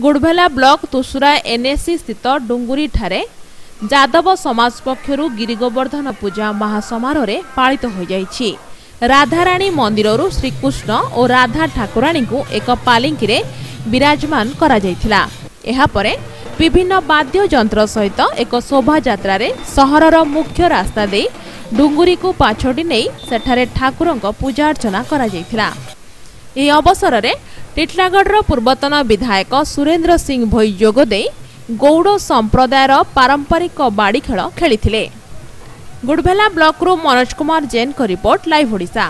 Gudvela block Tusura NAC ସ୍ଥିତ ଡୁଙ୍ଗୁରିଠାରେ ଯାଦବ ସମାଜ ପକ୍ଷରୁ ଗିରିଗୋବର୍ଦ୍ଧନ ପୂଜା ମହାସମାରୋହରେ ପାଳିତ ହୋଇଯାଇଛି। ରାଧାରାଣୀ ମନ୍ଦିରରୁ ଶ୍ରୀକୃଷ୍ଣ ଓ ରାଧା ଠାକୁରାଣୀଙ୍କୁ ଏକ ପାଲିଙ୍କିରେ ବିରାଜମାନ କରାଯାଇଥିଲା। ଏହାପରେ ବିଭିନ୍ନ ବାଦ୍ୟଯନ୍ତ୍ର ସହିତ ଏକ ଶୋଭାଯାତ୍ରାରେ ସହରର ମୁଖ୍ୟ ରାସ୍ତା ଦେଇ ଡୁଙ୍ଗୁରିକୁ ପାଛୋଟି ନେଇ ସେଠାରେ ଠାକୁରଙ୍କ ପୂଜାର୍ଚ୍ଚନା କରାଯାଇଥିଲା। ଏହି ଅବସରରେ ଟିଟଲାଗଡ଼ର ପୂର୍ବତନ ବିଧାୟକ ସୁରେନ୍ଦ୍ର ସିଂ ଭୋଇ ଯୋଗଦେଇ ଗୌଡ଼ ସମ୍ପ୍ରଦାୟର ପାରମ୍ପରିକ ବାଡ଼ି ଖେଳ ଖେଳିଥିଲେ ଗୁଡ଼ଭେଲା ବ୍ଲକରୁ ମନୋଜ କୁମାର ଜୈନଙ୍କ ରିପୋର୍ଟ ଲାଇଭ୍ ଓଡ଼ିଶା